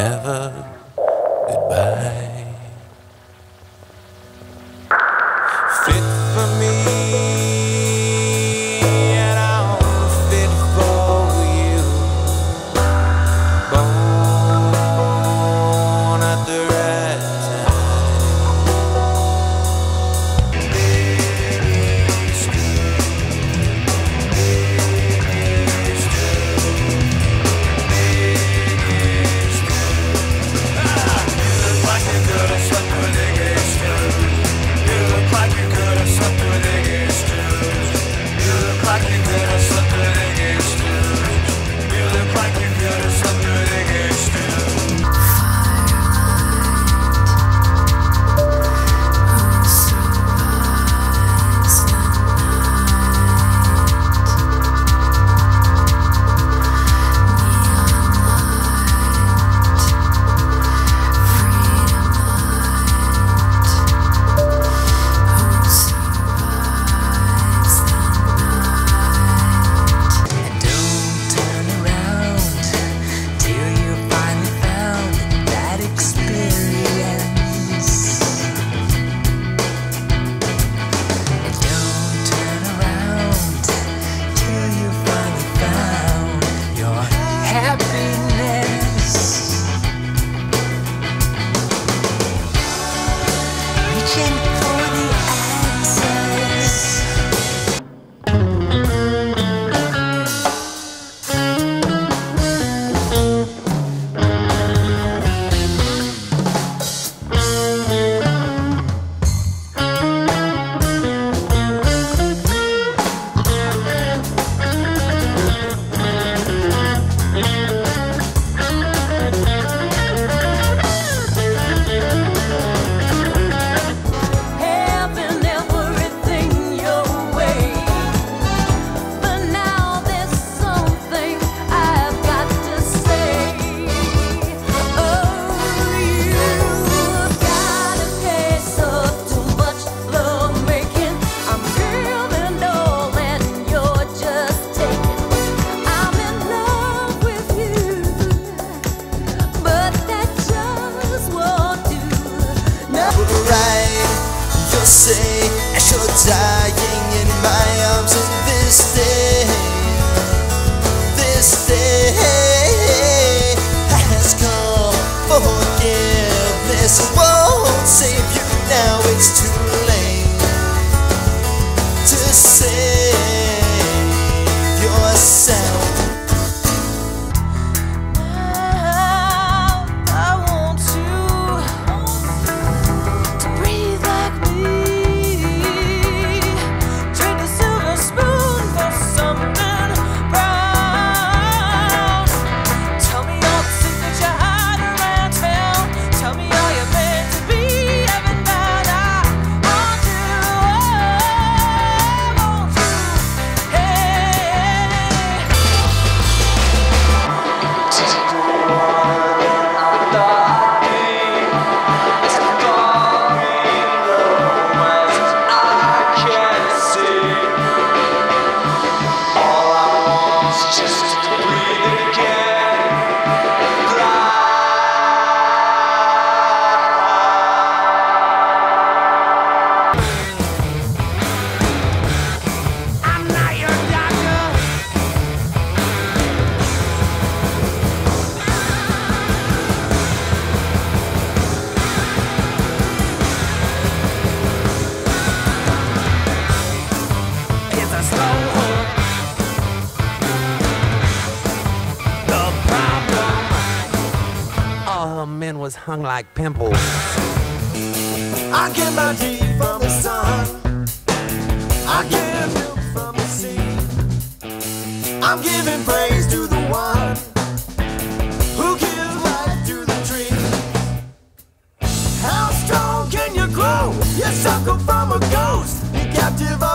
never goodbye. As you're dying in my arms this day, this day has come. Forgiveness won't save you now. It's too late to save yourself. men was hung like pimples. I get my tea from the sun. I get milk from the sea. I'm giving praise to the one who gives life to the tree. How strong can you grow? You suckle from a ghost. You're captive.